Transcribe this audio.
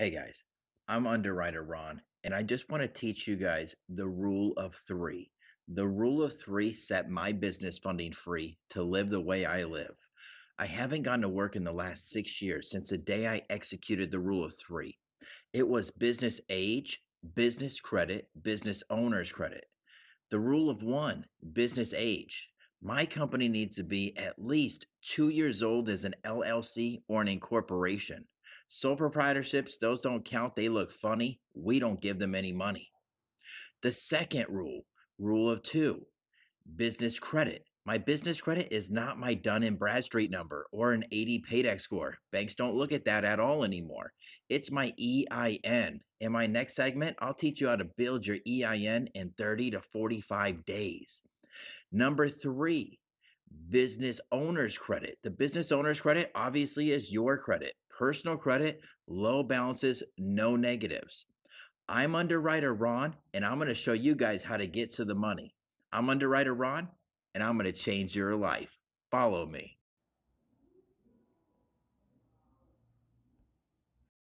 Hey guys, I'm underwriter Ron, and I just want to teach you guys the rule of three. The rule of three set my business funding free to live the way I live. I haven't gone to work in the last six years since the day I executed the rule of three. It was business age, business credit, business owner's credit. The rule of one, business age. My company needs to be at least two years old as an LLC or an incorporation. Sole proprietorships, those don't count. They look funny. We don't give them any money. The second rule, rule of two, business credit. My business credit is not my Dun and Bradstreet number or an 80 paydex score. Banks don't look at that at all anymore. It's my EIN. In my next segment, I'll teach you how to build your EIN in 30 to 45 days. Number three, business owner's credit. The business owner's credit obviously is your credit. Personal credit, low balances, no negatives. I'm underwriter Ron, and I'm going to show you guys how to get to the money. I'm underwriter Ron, and I'm going to change your life. Follow me.